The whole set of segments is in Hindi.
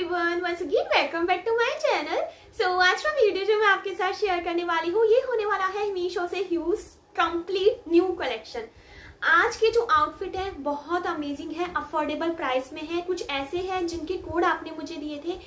Everyone once again welcome back to my channel so आज का वीडियो जो मैं आपके साथ शेयर करने वाली हूँ, ये होने वाला है मीशो से ह्यूज कंप्लीट न्यू कलेक्शन आज के जो आउटफिट है, बहुत अमेजिंग है अफोर्डेबल प्राइस में है। कुछ ऐसे हैं जिनके कोड आपने मुझे दिए थे।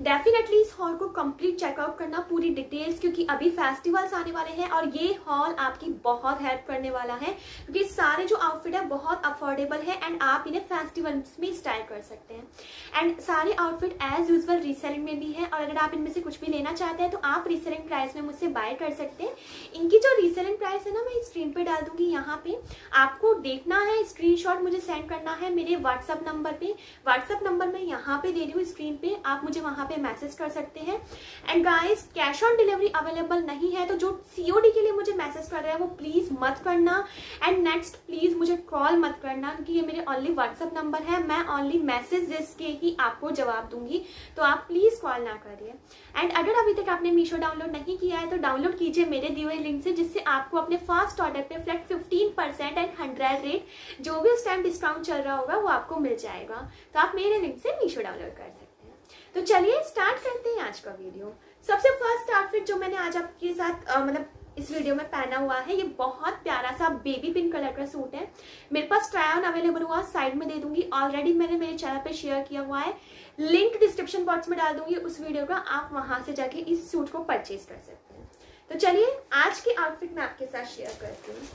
डेफिनेटली इस हॉल को कंप्लीट चेकआउट करना पूरी डिटेल्स क्योंकि अभी फेस्टिवल्स आने वाले हैं और ये हॉल आपकी बहुत हेल्प करने वाला है, क्योंकि सारे जो आउटफिट है बहुत अफोर्डेबल है एंड आप इन्हें फेस्टिवल्स में स्टाइल कर सकते हैं। एंड सारे आउटफिट एज यूजल रीसेलिंग में भी है और अगर आप इनमें से कुछ भी लेना चाहते हैं तो आप रीसेलिंग प्राइस में मुझसे बाय कर सकते हैं। इनकी जो रीसेलिंग प्राइस है ना, मैं स्क्रीन पे डाल दूँगी यहाँ पे। आपको देखना है स्क्रीन मुझे सेंड करना है मेरे व्हाट्सअप नंबर पे। व्हाट्सअप नंबर मैं यहाँ पे दे रही हूँ स्क्रीन पे, आप मुझे वहाँ पे मैसेज कर सकते हैं। And guys cash on delivery available नहीं है तो जो सीओडी के लिए मुझे मैसेज कर रहे हैं, वो प्लीज़ मत करना। एंड नेक्स्ट प्लीज़ मुझे कॉल मत करना, क्योंकि ये मेरे ओनली व्हाट्सअप नंबर है। मैं ओनली मैसेज के ही आपको जवाब दूँगी। तो आप प्लीज़ कॉल ना करिए। एंड अगर अभी तक आपने मीशो डाउनलोड नहीं किया है तो डाउनलोड कीजिए मेरे दिए हुए लिंक से, जिससे आपको अपने फ़र्स्ट ऑर्डर पे flat fifteen percent and hundred rate जो भी उस टाइम डिस्काउंट चल रहा होगा, वो आपको मिल जाएगा। तो आप मेरे लिंक से मीशो डाउनलोड कर सकते तो चलिए स्टार्ट करते हैं आज का वीडियो सबसे फ़र्स्ट आउटफिट जो मैंने आज आपके साथ मतलब इस वीडियो में पहना हुआ है, ये बहुत प्यारा सा बेबी पिंक कलर का सूट है। मेरे पास ट्राई ऑन अवेलेबल हुआ साइड में दे दूँगी। ऑलरेडी मैंने मेरे चैनल पे शेयर किया हुआ है। लिंक डिस्क्रिप्शन बॉक्स में डाल दूँगी उस वीडियो का, आप वहाँ से जाके इस सूट को परचेज कर सकते हैं। तो चलिए आज के आउटफिट मैं आपके साथ शेयर करती हूँ।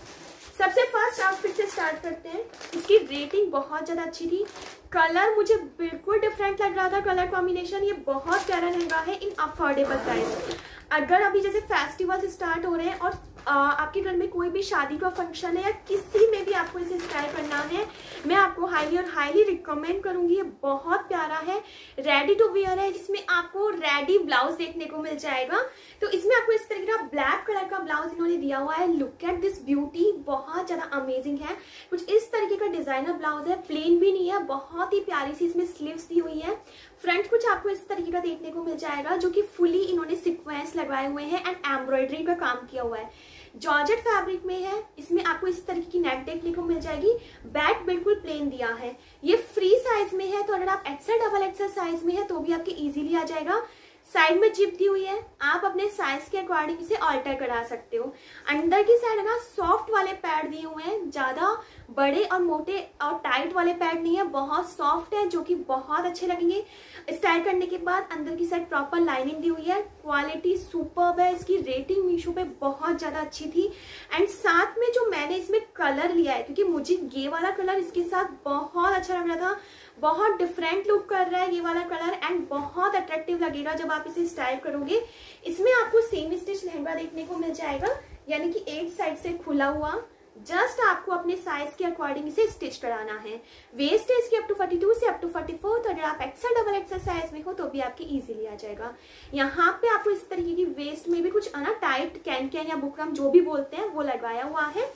सबसे फ़र्स्ट आउटफिट से स्टार्ट करते हैं। इसकी रेटिंग बहुत ज़्यादा अच्छी थी। कलर मुझे बिल्कुल डिफरेंट लग रहा था, कलर कॉम्बिनेशन ये बहुत प्यारा लहंगा है इन अफोर्डेबल प्राइस अगर अभी जैसे फेस्टिवल्स स्टार्ट हो रहे हैं और आपके घर में कोई भी शादी का फ़ंक्शन है या किसी में भी आपको इसे स्टाइल करना है, मैं आपको हाईली और हाईली रिकमेंड करूँगी। ये बहुत प्यारा है रेडी टू वियर है, जिसमें आपको रेडी ब्लाउज देखने को मिल जाएगा। तो इसमें आपको इस तरीके का ब्लैक कलर का ब्लाउज इन्होंने दिया हुआ है। लुक एट दिस ब्यूटी बहुत ज़्यादा अमेजिंग है। कुछ इस तरीके का डिज़ाइनर ब्लाउज है प्लेन भी नहीं है, बहुत ही प्यारी सी इसमें स्लीव्स दी हुई है। फ्रंट कुछ आपको इस तरीके का देखने को मिल जाएगा, जो कि फुली इन्होंने सिक्वेंस लगाए हुए हैं एंड एम्ब्रॉयडरी का काम किया हुआ है। जॉर्जेट फैब्रिक में है। इसमें आपको इस तरीके की नेक देखने को मिल जाएगी। बैक बिल्कुल प्लेन दिया है। ये फ्री साइज़ में है तो अगर आप एक्सल डबल एक्सल साइज़ में है तो भी आपके इजीली आ जाएगा। साइड में जिप दी हुई है। आप अपने साइज़ के अकॉर्डिंग इसे ऑल्टर करा सकते हो। अंदर की साइड ना सॉफ्ट वाले पैड दिए हुए हैं। ज़्यादा बड़े और मोटे और टाइट वाले पैड नहीं है। बहुत सॉफ्ट है, जो कि बहुत अच्छे लगेंगे। स्टाइल करने के बाद अंदर की साइड प्रॉपर लाइनिंग दी हुई है। क्वालिटी सुपर है। इसकी रेटिंग मीशो पे बहुत ज़्यादा अच्छी थी। एंड साथ में जो मैंने इसमें कलर लिया है, क्योंकि मुझे ये वाला कलर इसके साथ बहुत अच्छा लग रहा था। बहुत डिफरेंट लुक कर रहा है ये वाला कलर एंड बहुत अट्रैक्टिव लगेगा जब आप इसे स्टाइल करोगे। इसमें आपको सेम स्टिच लहंगा देखने को मिल जाएगा, यानी कि एक साइड से खुला हुआ। जस्ट आपको अपने साइज़ के अकॉर्डिंग इसे स्टिच कराना है। वेस्ट है इसकी अप टू 42 से अप टू 44 तो अगर आप एक्सेल डबल एक्सेल साइज़ में हो तो भी आपकी इजीली आ जाएगा। यहाँ पे आपको इस तरीके की वेस्ट में भी कुछ ना टाइट कैन कैन या बुकरम जो भी बोलते हैं, वो लगाया हुआ है।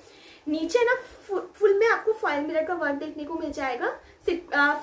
नीचे ना फुल में आपको फॉयल मिरर का वर्क देखने को मिल जाएगा।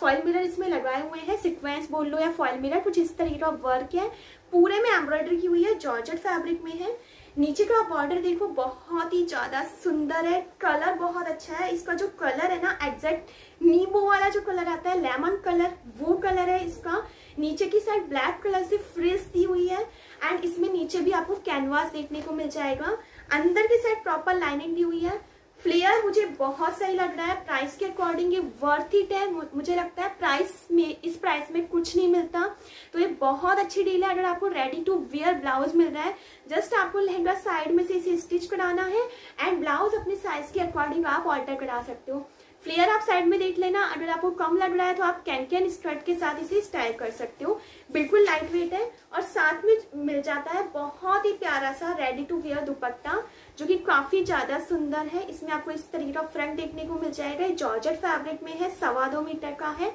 फॉयल मिरर इसमें लगाए हुए हैं। सिक्वेंस बोल लो या फॉयल मिरर कुछ इस तरीके का वर्क है। पूरे में एम्ब्रॉयडरी की हुई है जॉर्जेट फैब्रिक में है। नीचे का बॉर्डर देखो, बहुत ही ज़्यादा सुंदर है। कलर बहुत अच्छा है। इसका जो कलर है ना एग्जैक्ट नींबू वाला जो कलर आता है लेमन कलर वो कलर है इसका। नीचे की साइड ब्लैक कलर से फ्रिज दी हुई है। एंड इसमें नीचे भी आपको कैनवास देखने को मिल जाएगा। अंदर की साइड प्रॉपर लाइनिंग दी हुई है। फ्लेयर मुझे बहुत सही लग रहा है। प्राइस के अकॉर्डिंग ये वर्थ इट है। मुझे लगता है प्राइस में, इस प्राइस में कुछ नहीं मिलता। तो ये बहुत अच्छी डील है। अगर आपको रेडी टू वेयर ब्लाउज मिल रहा है जस्ट आपको लहंगा साइड में से इसे स्टिच कराना है। एंड ब्लाउज अपने साइज़ के अकॉर्डिंग आप ऑल्टर करा सकते हो। फ्लेयर आप साइड में देख लेना। अगर आपको कम लग रहा है तो आप कैन कैन के साथ इसे स्टाइल कर सकते हो। बिल्कुल लाइट वेट है और साथ में मिल जाता है बहुत ही प्यारा सा रेडी टू वेयर दुपट्टा, जो कि काफ़ी ज़्यादा सुंदर है। इसमें आपको इस तरीके का फ्रंट देखने को मिल जाएगा। जॉर्जेट फैब्रिक में है, सवा दो मीटर का है।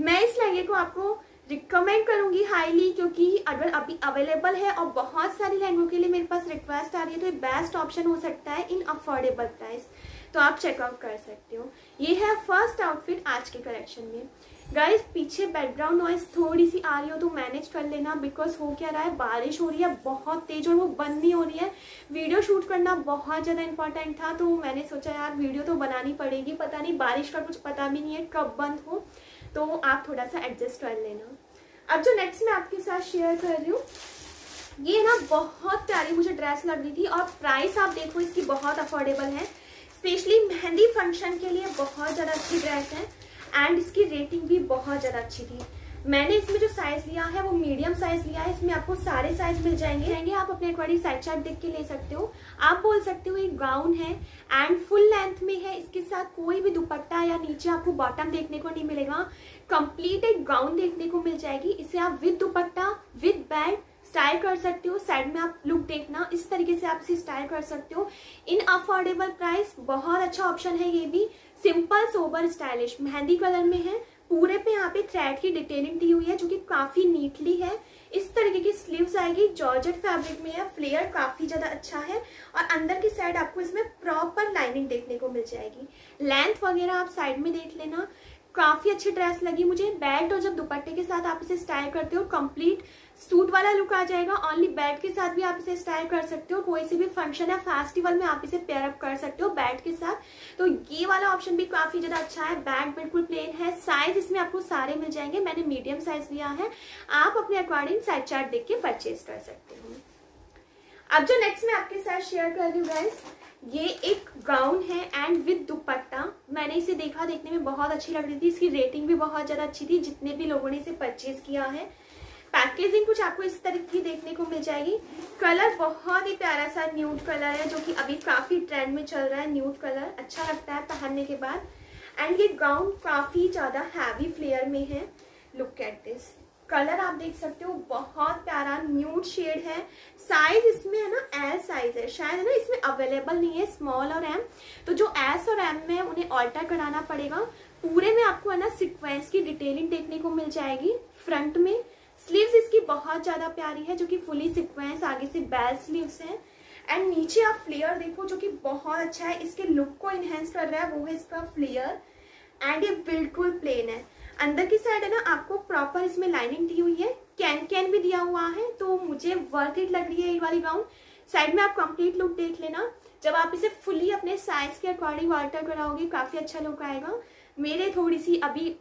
मैं इस लहंगे को आपको रिकमेंड करूँगी हाईली क्योंकि अगर अभी अवेलेबल है और बहुत सारी लहंगों के लिए मेरे पास रिक्वेस्ट आ रही है तो ये बेस्ट ऑप्शन हो सकता है इन अफोर्डेबल प्राइस तो आप चेकआउट कर सकते हो। ये है फ़र्स्ट आउटफिट आज के कलेक्शन में। गाइस पीछे बैकग्राउंड नॉइज़ थोड़ी सी आ रही हो तो मैनेज कर लेना बिकॉज़ हो क्या रहा है? बारिश हो रही है, बहुत तेज और वो बंद नहीं हो रही है। वीडियो शूट करना बहुत ज़्यादा इंपॉर्टेंट था तो मैंने सोचा यार वीडियो तो बनानी पड़ेगी, पता नहीं बारिश का कुछ पता भी नहीं है कब बंद हो तो आप थोड़ा सा एडजस्ट कर लेना। अब जो नेक्स्ट मैं आपके साथ शेयर कर रही हूँ, ये ना बहुत प्यारी मुझे ड्रेस लग रही थी और प्राइस आप देखो इसकी बहुत अफोर्डेबल है। स्पेशली मेहंदी फ़ंक्शन के लिए बहुत ज़्यादा अच्छी ड्रेस है एंड इसकी रेटिंग भी बहुत ज़्यादा अच्छी थी। मैंने इसमें जो साइज़ लिया है, वो मीडियम साइज़ लिया है। इसमें आपको सारे साइज़ मिल जाएँगे। रहेंगे आप अपने अकॉर्डिंग साइड चार्ट देख के ले सकते हो। आप बोल सकते हो एक गाउन है एंड फुल लेंथ में है। इसके साथ कोई भी दुपट्टा या नीचे आपको बॉटम देखने को नहीं मिलेगा। कंप्लीट एक गाउन देखने को मिल जाएगी। इसे आप with dupatta with bag style कर सकते हो साइड में आप लुक देखना, इस तरीके से आप इसे स्टाइल कर सकते हो। इन अफोर्डेबल प्राइस बहुत अच्छा ऑप्शन है ये भी। Simple sober stylish mehndi colour में है। पूरे पे यहाँ पे थ्रेड की डिटेलिंग दी हुई है, जो कि काफ़ी नीटली है। इस तरीके की स्लीव्स आएगी जॉर्जेट फैब्रिक में है फ्लेयर काफ़ी ज़्यादा अच्छा है। और अंदर की साइड आपको इसमें प्रॉपर लाइनिंग देखने को मिल जाएगी। लेंथ वगैरह आप साइड में देख लेना। काफ़ी अच्छी ड्रेस लगी, मुझे बेल्ट और जब दुपट्टे के साथ आप इसे स्टाइल करते हो कंप्लीट सूट वाला लुक आ जाएगा। ओनली बेल्ट के साथ भी आप इसे स्टाइल कर सकते हो, कोई से भी फ़ंक्शन या फेस्टिवल में आप इसे पेयर अप कर सकते हो बेल्ट के साथ। तो ये वाला ऑप्शन भी काफ़ी ज़्यादा अच्छा है। बैग बिल्कुल प्लेन है। साइज़ इसमें आपको सारे मिल जाएँगे। मैंने मीडियम साइज़ लिया है। आप अपने अकॉर्डिंग साइज़ चार्ट देख के परचेज कर सकते हो। अब जो नेक्स्ट मैं आपके साथ शेयर कर रही हूँ ये एक गाउन है एंड विद दुपट्टा। मैंने इसे देखा, देखने में बहुत अच्छी लग रही थी। इसकी रेटिंग भी बहुत ज़्यादा अच्छी थी, जितने भी लोगों ने इसे परचेज किया है। पैकेजिंग कुछ आपको इस तरह की देखने को मिल जाएगी। कलर बहुत ही प्यारा सा न्यूड कलर है, जो कि अभी काफ़ी ट्रेंड में चल रहा है। न्यूड कलर अच्छा लगता है पहनने के बाद। एंड ये गाउन काफ़ी ज़्यादा हैवी फ्लेयर में है। लुक एट दिस कलर आप देख सकते हो, बहुत प्यारा न्यूड शेड है। साइज़ इसमें है ना एल साइज़ है। शायद है ना, इसमें अवेलेबल नहीं है स्मॉल और एम तो जो एस और एम में उन्हें ऑल्टर कराना पड़ेगा। पूरे में आपको है ना सिक्वेंस की डिटेलिंग देखने को मिल जाएगी। फ्रंट में। स्लीव्स इसकी बहुत ज़्यादा प्यारी है, जो कि फुली सिक्वेंस आगे से बेल स्लीव्स है। एंड नीचे आप फ्लेयर देखो, जो कि बहुत अच्छा है। इसके लुक को इनहेंस कर रहा है, वो है इसका फ्लेयर एंड ये बिल्कुल प्लेन है। अंदर की साइड है ना, आपको प्रॉपर इसमें लाइनिंग दी हुई है कैन कैन भी दिया हुआ है तो मुझे वर्थ इट लग रही है ये वाली गाउन साइड में आप कंप्लीट लुक देख लेना। जब आप इसे फुली अपने साइज़ के अकॉर्डिंग ऑल्टर कराओगे, काफ़ी अच्छा लुक आएगा। मेरे थोड़ी सी अभी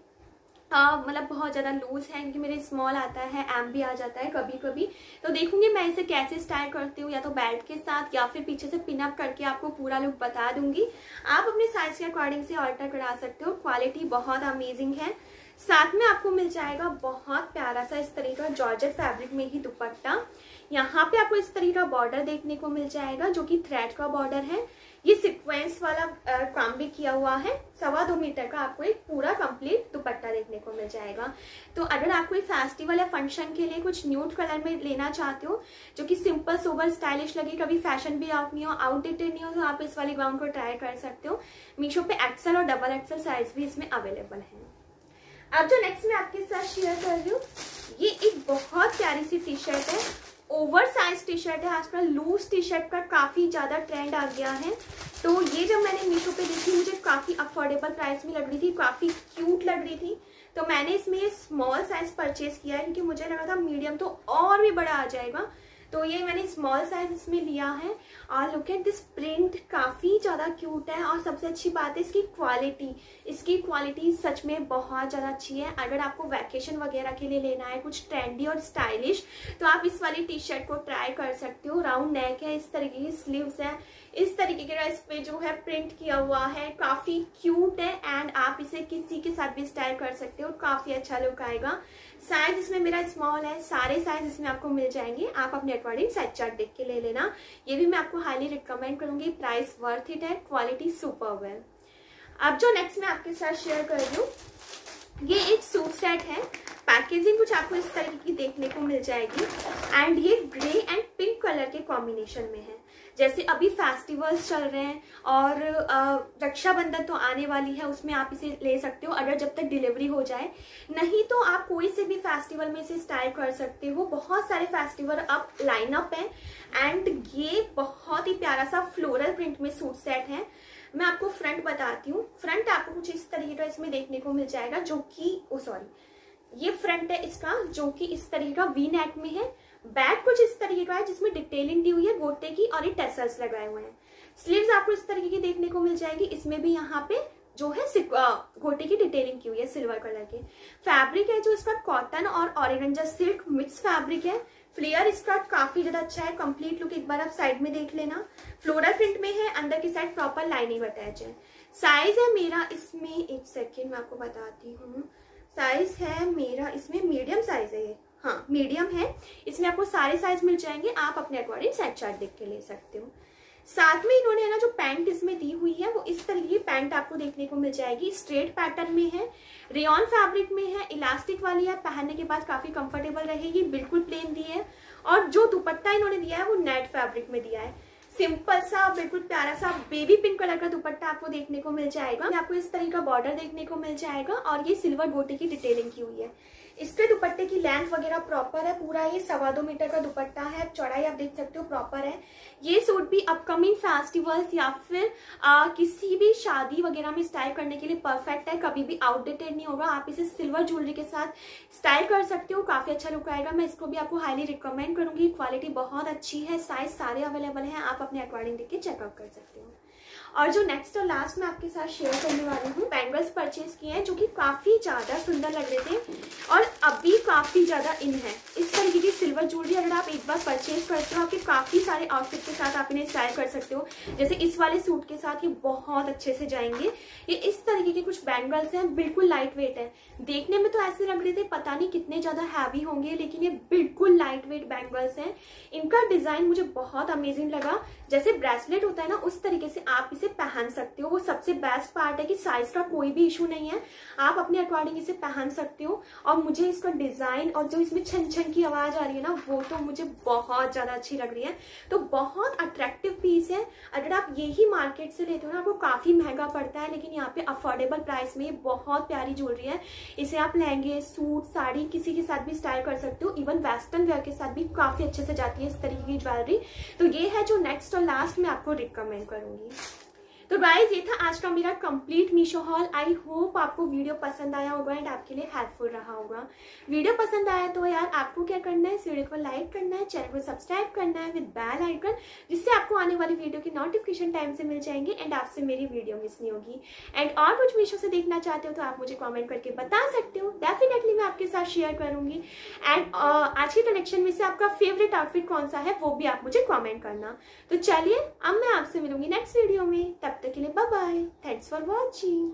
मतलब बहुत ज़्यादा लूज है, क्योंकि मेरे स्मॉल आता है एम भी आ जाता है कभी कभी तो देखूँगी मैं इसे कैसे स्टाइल करती हूँ, या तो बेल्ट के साथ, या फिर पीछे से पिनअप करके आपको पूरा लुक बता दूँगी। आप अपने साइज़ के अकॉर्डिंग से ऑल्टर करा सकते हो। क्वालिटी बहुत अमेजिंग है। साथ में आपको मिल जाएगा बहुत प्यारा सा इस तरीके का जॉर्जेट फैब्रिक में ही दुपट्टा। यहाँ पे आपको इस तरीके का बॉर्डर देखने को मिल जाएगा, जो कि थ्रेड का बॉर्डर है। ये सिक्वेंस वाला काम भी किया हुआ है। सवा दो मीटर का आपको एक पूरा कंप्लीट दुपट्टा देखने को मिल जाएगा। तो अगर आप कोई फेस्टिवल या फ़ंक्शन के लिए कुछ न्यूट कलर में लेना चाहते हो, जो कि सिंपल सोबर स्टाइलिश लगे, कभी फ़ैशन भी आउट नहीं हो आउटडेटेड नहीं हो तो आप इस वाली ग्राउंड को ट्राई कर सकते हो। मीशो पे एक्सल और डबल एक्सल साइज़ भी इसमें अवेलेबल है। अब जो नेक्स्ट मैं आपके साथ शेयर कर रही हूँ, ये एक बहुत प्यारी सी टी शर्ट है। ओवर साइज़ टी शर्ट है। आजकल लूज टी शर्ट का काफ़ी ज़्यादा ट्रेंड आ गया है। तो ये जब मैंने मीशो पे देखी, मुझे काफ़ी अफोर्डेबल प्राइस में लग रही थी, काफ़ी क्यूट लग रही थी। तो मैंने इसमें स्मॉल साइज़ परचेज किया है, क्योंकि मुझे लगा था मीडियम तो और भी बड़ा आ जाएगा। तो ये मैंने स्मॉल साइज़ इसमें लिया है। और लुक एट दिस प्रिंट काफ़ी ज़्यादा क्यूट है और सबसे अच्छी बात है इसकी क्वालिटी इसकी क्वालिटी सच में बहुत ज़्यादा अच्छी है। अगर आपको वैकेशन वगैरह के लिए लेना है, कुछ ट्रेंडी और स्टाइलिश तो आप इस वाली टी शर्ट को ट्राई कर सकते हो। राउंड नेक है, इस तरीके की स्लीव्स है। इस तरीके का इस पे जो है प्रिंट किया हुआ है, काफ़ी क्यूट है। एंड आप इसे किसी के साथ भी स्टाइल कर सकते हो। काफ़ी अच्छा लुक आएगा। साइज़ इसमें मेरा स्मॉल है, सारे साइज़ इसमें आपको मिल जाएँगे। आप अपने अकॉर्डिंग साइज़ चार्ट देख के ले लेना। ये भी मैं आपको हाईली रिकमेंड करूँगी। प्राइस वर्थ इट है क्वालिटी सुपर है अब जो नेक्स्ट मैं आपके साथ शेयर कर रही हूँ, ये एक सूट सेट है। पैकेजिंग कुछ आपको इस तरीके की देखने को मिल जाएगी। एंड ये ग्रे एंड पिंक कलर के कॉम्बिनेशन में है। जैसे अभी फेस्टिवल्स चल रहे हैं और रक्षाबंधन तो आने वाली है, उसमें आप इसे ले सकते हो, अगर जब तक डिलीवरी हो जाए। नहीं तो आप कोई से भी फेस्टिवल में इसे स्टाइल कर सकते हो। बहुत सारे फेस्टिवल अब लाइनअप है एंड ये बहुत ही प्यारा सा फ्लोरल प्रिंट में सूट सेट है। मैं आपको फ्रंट बताती हूँ। फ्रंट आपको कुछ इस तरीके का इसमें देखने को मिल जाएगा, जो कि, ओ सॉरी ये फ्रंट है इसका, जो कि इस तरीके का वी नेक में है। बैक कुछ इस तरीके का है जिसमें डिटेलिंग दी हुई है, गोटे की और ये टेसल्स लगाए हुए हैं। स्लीव्स आपको इस तरीके की देखने को मिल जाएगी। इसमें भी यहाँ पे जो है गोटे की डिटेलिंग की हुई है सिल्वर कलर के। फैब्रिक है जो इसका कॉटन और ऑरेंजा सिल्क मिक्स फैब्रिक है। फ्लेयर इसका काफ़ी ज़्यादा अच्छा है कंप्लीट लुक एक बार आप साइड में देख लेना। फ्लोरल प्रिंट में है, अंदर की साइड प्रॉपर लाइनिंग अटैच है। साइज़ है मेरा इसमें, एक सेकेंड मैं आपको बताती हूँ। साइज़ है मेरा, इसमें मीडियम साइज़ है ये। हाँ मीडियम है। इसमें आपको सारे साइज़ मिल जाएँगे। आप अपने अकॉर्डिंग सेट चार्ट देख के ले सकते हो। साथ में इन्होंने है ना जो पैंट इसमें दी हुई है, वो इस तरीके की पैंट आपको देखने को मिल जाएगी। स्ट्रेट पैटर्न में है रेयन फैब्रिक में है इलास्टिक वाली है, पहनने के बाद काफ़ी कंफर्टेबल रहेगी बिल्कुल प्लेन दी है। और जो दुपट्टा इन्होंने दिया है, वो नेट फैब्रिक में दिया है। सिंपल सा, बिल्कुल प्यारा सा बेबी पिंक कलर का दुपट्टा आपको देखने को मिल जाएगा। आपको इस तरह का बॉर्डर देखने को मिल जाएगा और ये सिल्वर गोटे की डिटेलिंग की हुई है। इसके दुपट्टे की लेंथ वगैरह प्रॉपर है पूरा ये सवा दो मीटर का दुपट्टा है चौड़ाई आप देख सकते हो प्रॉपर है। ये सूट भी अपकमिंग फेस्टिवल्स या फिर आ, किसी भी शादी वगैरह में स्टाइल करने के लिए परफेक्ट है कभी भी आउटडेटेड नहीं होगा आप इसे सिल्वर ज्वेलरी के साथ स्टाइल कर सकते हो काफ़ी अच्छा लुक आएगा। मैं इसको भी आपको हाईली रिकमेंड करूँगी क्वालिटी बहुत अच्छी है साइज़ सारे अवेलेबल है आप अपने अकॉर्डिंग देख के कर सकते हो। और जो नेक्स्ट और लास्ट मैं आपके साथ शेयर करने वाली हूँ बैंगल्स परचेज किए हैं जो कि काफ़ी ज़्यादा सुंदर लग रहे थे। और अभी काफ़ी ज़्यादा इन है। इस तरीके की सिल्वर ज्वेलरी अगर आप एक बार परचेज करते हो, आपके काफ़ी सारे आउटफिट के साथ आप इन्हें स्टाइल कर सकते हो। जैसे इस वाले सूट के साथ ये बहुत अच्छे से जाएँगे। ये इस तरीके के कुछ बैंगल्स हैं, बिल्कुल लाइट वेट है। देखने में तो ऐसे लग रहे थे पता नहीं कितने ज़्यादा हैवी होंगे, लेकिन ये बिल्कुल लाइट वेट बैंगल्स हैं। इनका डिज़ाइन मुझे बहुत अमेजिंग लगा। जैसे ब्रेसलेट होता है ना, उस तरीके से आप इसे पहन सकते हो। वो सबसे बेस्ट पार्ट है कि साइज़ का कोई भी इशू नहीं है। आप अपने अकॉर्डिंग इसे पहन सकते हो। और मुझे इसका डिज़ाइन और जो इसमें छन छन की आवाज़ आ रही है ना, वो तो मुझे बहुत ज़्यादा अच्छी लग रही है। तो बहुत अट्रैक्टिव पीस है। अगर आप यही मार्केट से लेते हो ना, आपको काफ़ी महँगा पड़ता है, लेकिन यहाँ पे अफोर्डेबल प्राइस में बहुत प्यारी ज्वेलरी है। इसे आप लहंगे, सूट, साड़ी किसी के साथ भी स्टाइल कर सकते हो। इवन वेस्टर्न वेयर के साथ भी काफ़ी अच्छे से जाती है इस तरीके की ज्वेलरी तो ये है जो नेक्स्ट और लास्ट में आपको रिकमेंड करूँगी। तो गाइज़ ये था आज का मेरा complete Meesho haul I hope आपको वीडियो पसंद आया होगा एंड आपके लिए हेल्पफुल रहा होगा. वीडियो पसंद आया तो यार आपको क्या करना है? वीडियो को लाइक करना है चैनल को सब्सक्राइब करना है विद बेल आइकन जिससे आपको आने वाली वीडियो की नोटिफिकेशन टाइम से मिल जाएँगे एंड आपसे मेरी वीडियो मिस नहीं होगी. एंड और कुछ मीशो से देखना चाहते हो तो आप मुझे कॉमेंट करके बता सकते हो. डेफिनेटली मैं आपके साथ शेयर करूँगी. एंड uh, आज के कलेक्शन में से आपका फेवरेट आउटफिट कौन सा है वो भी आप मुझे कॉमेंट करना. तो चलिए अब मैं आपसे मिलूँगी नेक्स्ट वीडियो में. तब तक के लिए bye bye thanks for watching